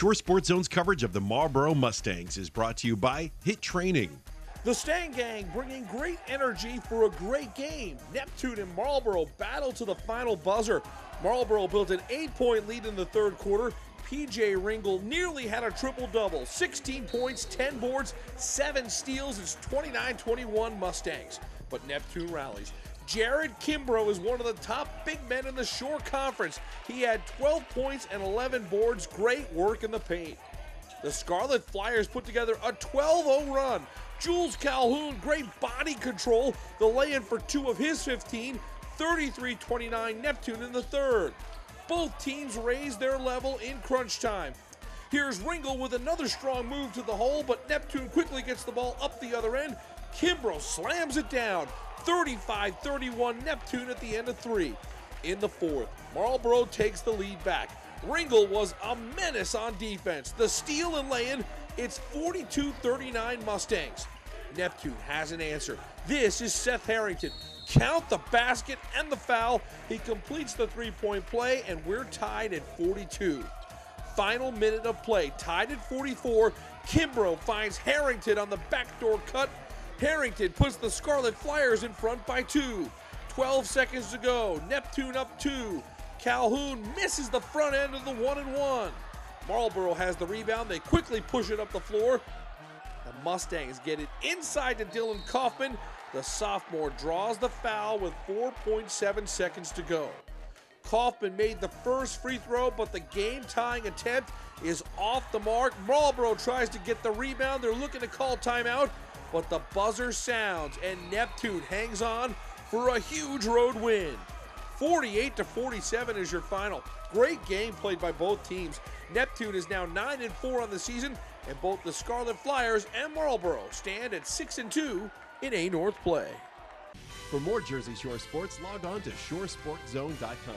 Shore Sports Zone's coverage of the Marlboro Mustangs is brought to you by Hit Training. The Stang Gang bringing great energy for a great game. Neptune and Marlboro battle to the final buzzer. Marlboro built an eight point lead in the third quarter. PJ Ringel nearly had a triple double 16 points, 10 boards, 7 steals. It's 29 21 Mustangs. But Neptune rallies. Jared Kimbrough is one of the top big men in the Shore Conference. He had 12 points and 11 boards. Great work in the paint. The Scarlet Flyers put together a 12 0 run. Jules Calhoun, great body control. The lay in for two of his 15, 33 29 Neptune in the third. Both teams raised their level in crunch time. Here's Ringel with another strong move to the hole, but Neptune quickly gets the ball up the other end. Kimbrough slams it down. 35 31 Neptune at the end of three. In the fourth, Marlboro takes the lead back. Ringel was a menace on defense. The steal and lay in, it's 42 39 Mustangs. Neptune has an answer. This is Seth Harrington. Count the basket and the foul. He completes the three point play, and we're tied at 42. Final minute of play, tied at 44. Kimbrough finds Harrington on the backdoor cut. Harrington puts the Scarlet Flyers in front by two. 12 seconds to go. Neptune up two. Calhoun misses the front end of the one and one. Marlboro has the rebound. They quickly push it up the floor. The Mustangs get it inside to Dylan Kaufman. The sophomore draws the foul with 4.7 seconds to go. Kaufman made the first free throw, but the game tying attempt is off the mark. Marlboro tries to get the rebound. They're looking to call timeout, but the buzzer sounds and Neptune hangs on for a huge road win. 48 to 47 is your final. Great game played by both teams. Neptune is now 9 and 4 on the season, and both the Scarlet Flyers and Marlboro stand at 6 and 2 in A North play. For more Jersey Shore sports, log on to shoresportszone.com.